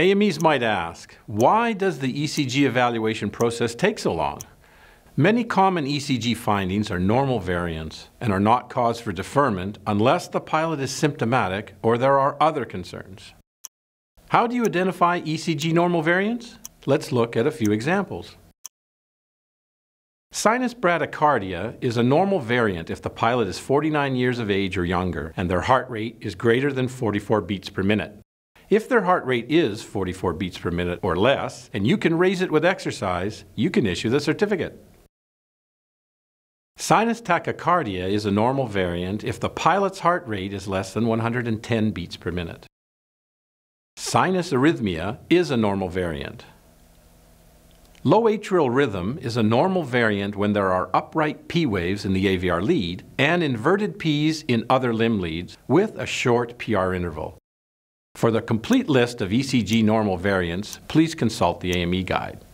AMEs might ask, why does the ECG evaluation process take so long? Many common ECG findings are normal variants and are not cause for deferment unless the pilot is symptomatic or there are other concerns. How do you identify ECG normal variants? Let's look at a few examples. Sinus bradycardia is a normal variant if the pilot is 49 years of age or younger and their heart rate is greater than 44 beats per minute. If their heart rate is 44 beats per minute or less, and you can raise it with exercise, you can issue the certificate. Sinus tachycardia is a normal variant if the pilot's heart rate is less than 110 beats per minute. Sinus arrhythmia is a normal variant. Low atrial rhythm is a normal variant when there are upright P waves in the AVR lead and inverted Ps in other limb leads with a short PR interval. For the complete list of ECG normal variants, please consult the AME guide.